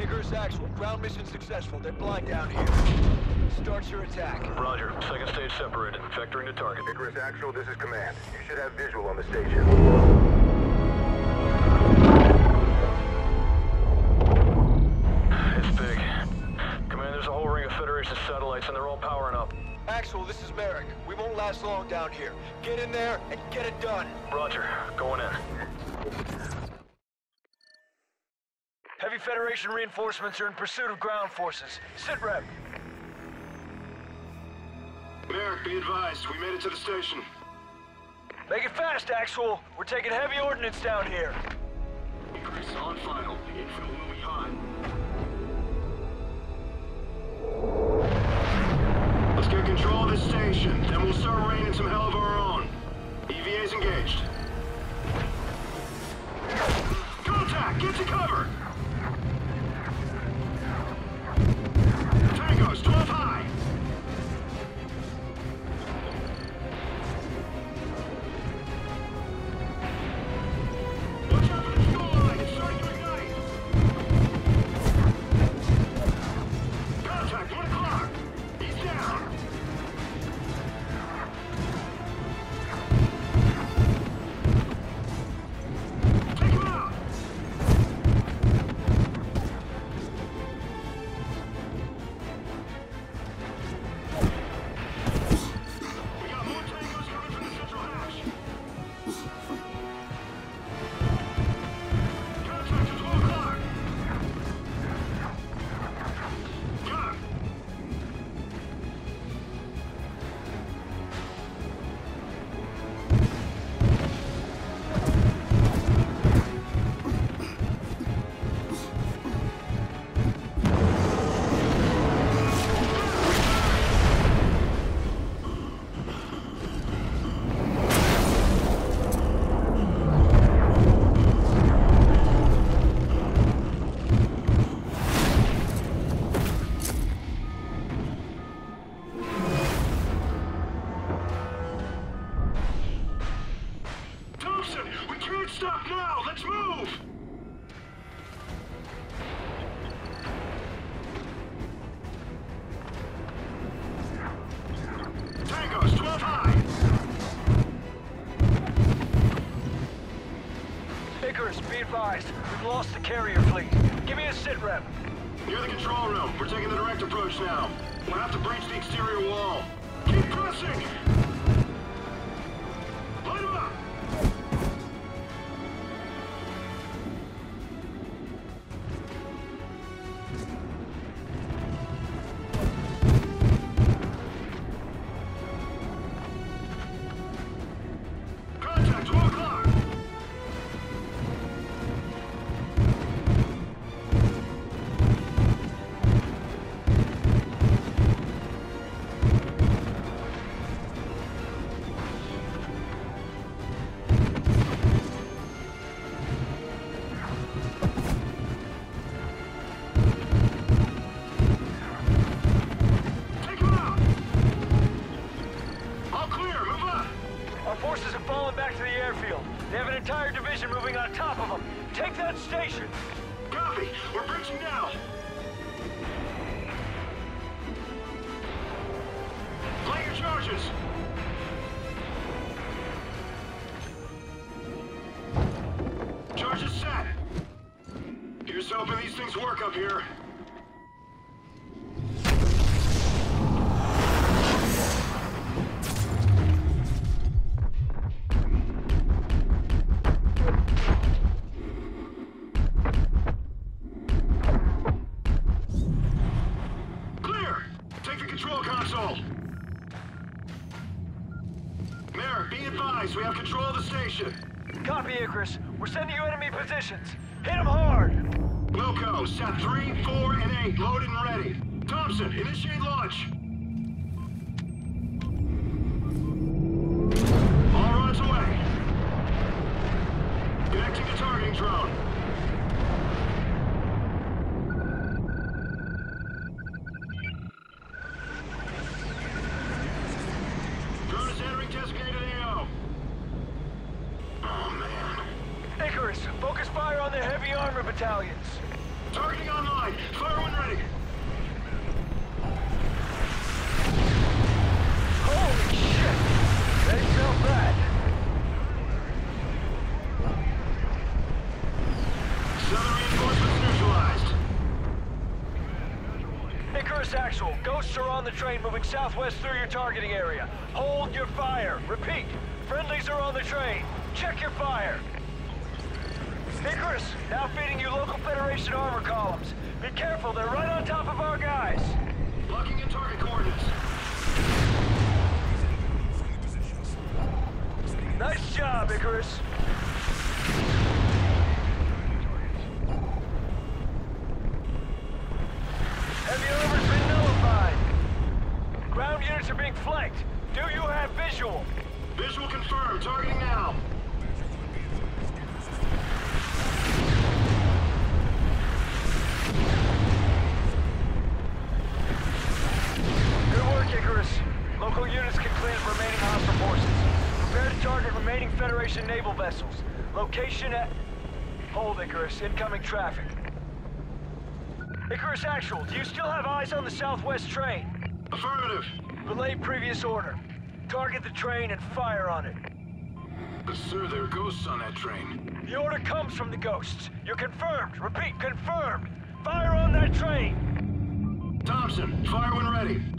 Icarus Actual, ground mission successful. They're blind down here. Start your attack. Roger. Second stage separated. Vectoring to target. Icarus Actual, this is command. You should have visual on the station. It's big. Command, there's a whole ring of Federation satellites and they're all powering up. Axel, this is Merrick. We won't last long down here. Get in there and get it done. Roger. Going in. Heavy Federation reinforcements are in pursuit of ground forces. Sit rep. Merrick, be advised. We made it to the station. Make it fast, Axel. We're taking heavy ordnance down here. Chris, on final. Infill will be hot. Let's get control of this station. Then we'll start stop now! Let's move! Tangos, 12 high! Icarus, be advised. We've lost the carrier fleet. Give me a sit rep. Near the control room. We're taking the direct approach now. We'll have to breach the exterior wall. Station. Copy! We're breaching now! Play your charges! Charges set! Here's hoping these things work up here. Merrick, be advised, we have control of the station. Copy, Icarus. We're sending you enemy positions. Hit them hard. Wilco, set 3, 4, and 8, loaded and ready. Thompson, initiate launch. All runs away. Connecting to targeting drone. Drone is entering designated AO. Oh, man. Icarus, focus fire on their heavy armor battalions. Targeting online. Fire when ready. Holy shit! They felt that. Southern reinforcements neutralized. Icarus Actual, ghosts are on the train moving southwest through your targeting area. Hold your fire. Repeat, friendlies are on the train. Check your fire. Icarus, now feeding you armor columns. Be careful, they're right on top of our guys. Locking in target coordinates. Nice job, Icarus. Heavy armor's been nullified. Ground units are being flanked. Do you have visual? Visual confirmed. Targeting now. Good work, Icarus. Local units can clear the remaining hostile forces. Prepare to target remaining Federation naval vessels. Location at... Hold, Icarus. Incoming traffic. Icarus Actual, do you still have eyes on the southwest train? Affirmative. Relay previous order. Target the train and fire on it. But sir, there are ghosts on that train. The order comes from the ghosts. You're confirmed. Repeat, confirmed. Fire on that train. Thompson, fire when ready.